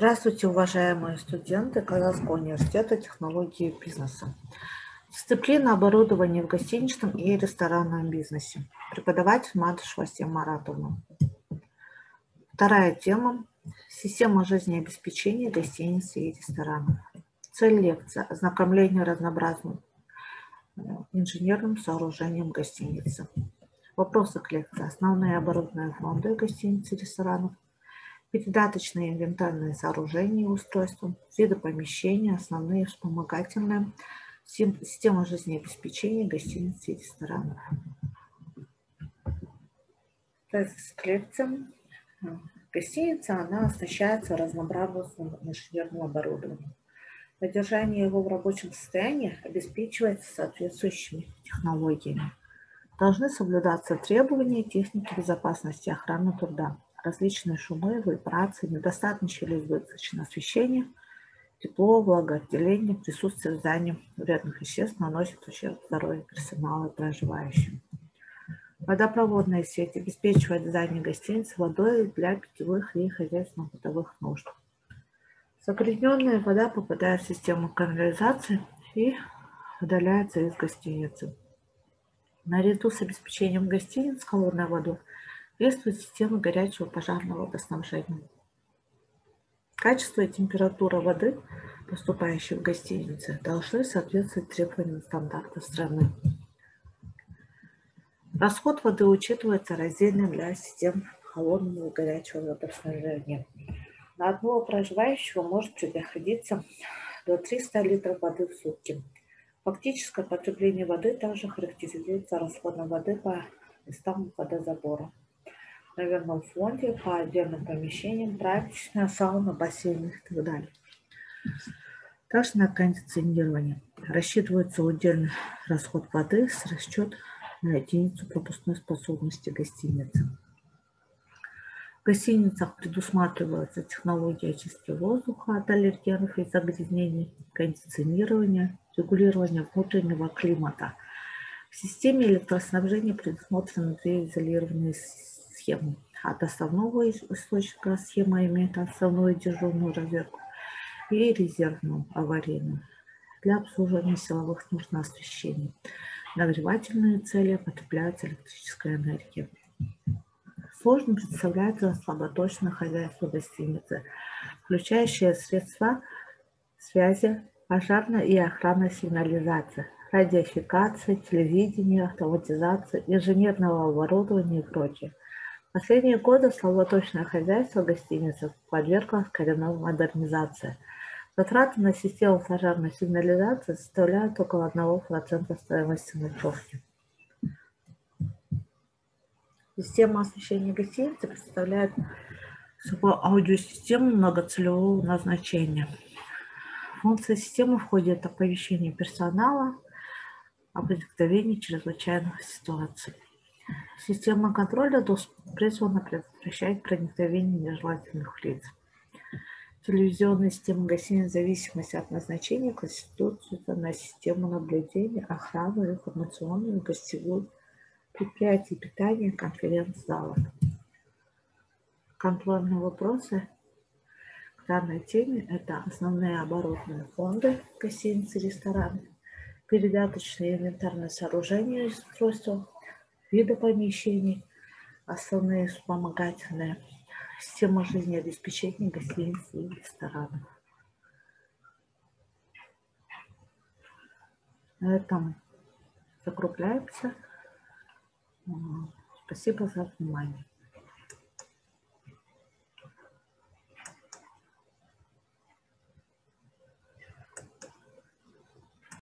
Здравствуйте, уважаемые студенты Казанского университета технологии бизнеса. Дисциплина оборудования в гостиничном и ресторанном бизнесе. Преподаватель Матушева Сема Маратовна. Вторая тема – система жизнеобеспечения гостиниц и ресторанов. Цель лекции – ознакомление разнообразным э, инженерным сооружением гостиницы. Вопросы к лекции. Основные оборудованные фонды гостиниц и ресторанов – передаточные инвентарные сооружения и устройства, виды помещения, основные вспомогательные, система жизнеобеспечения гостиниц и ресторанов. Коллекциям гостиница, она оснащается разнообразным инженерным оборудованием. Поддержание его в рабочем состоянии обеспечивается соответствующими технологиями. Должны соблюдаться требования техники безопасности охраны труда различные шумы, вибрации, недостаточное или избыточное освещение, тепло, влагоотделение, присутствие в здании вредных веществ наносит ущерб здоровью персонала и проживающим. Водопроводная сеть обеспечивает здание гостиницы водой для питьевых и хозяйственно-бытовых нужд. Загрязненная вода попадает в систему канализации и удаляется из гостиницы. Наряду с обеспечением гостиниц холодной водой Действует система горячего пожарного водоснабжения. Качество и температура воды, поступающей в гостиницы, должны соответствовать требованиям стандарта страны. Расход воды учитывается раздельно для систем холодного и горячего водоснабжения. На одного проживающего может приходиться до 300 литров воды в сутки. Фактическое потребление воды также характеризуется расходом воды по местам водозабора наверное, в фонде, по отдельным помещениям, прачечная, сауна, бассейн и так далее. Также на кондиционирование рассчитывается удельный расход воды с расчет на единицу пропускной способности гостиницы. В гостиницах предусматриваются технологии очистки воздуха от аллергенов и загрязнений, кондиционирования, регулирования внутреннего климата. В системе электроснабжения предусмотрены две изолированные схему. От основного источника схема имеет основную дежурную розетку и резервную аварийную для обслуживания силовых нужд на освещение. Нагревательные цели потребляется электрическая энергия. Сложно представляется слаботочное хозяйство гостиницы, включающее средства связи, пожарная и охранная сигнализация, радиофикация, телевидение, автоматизация, инженерного оборудования и прочее. Последние годы слаботочное хозяйство гостиницы подверглось коренной модернизации. Затраты на систему пожарной сигнализации составляют около 1% стоимости ночевки. Система освещения гостиницы представляет собой аудиосистему многоцелевого назначения. Функция системы входит оповещение персонала о возникновении чрезвычайных ситуаций. Система контроля призвана предотвращать проникновение нежелательных лиц. Телевизионная система гостиниц в зависимости от назначения конституируется на систему наблюдения, охрану, информационную, гостевую, предприятий питания, конференц-залов. Контрольные вопросы к данной теме – это основные оборотные фонды гостиницы, рестораны, передаточные инвентарные сооружения и устройства, виды помещений, основные вспомогательные, система жизнеобеспечения гостиниц и ресторанов. На этом закругляемся. Спасибо за внимание.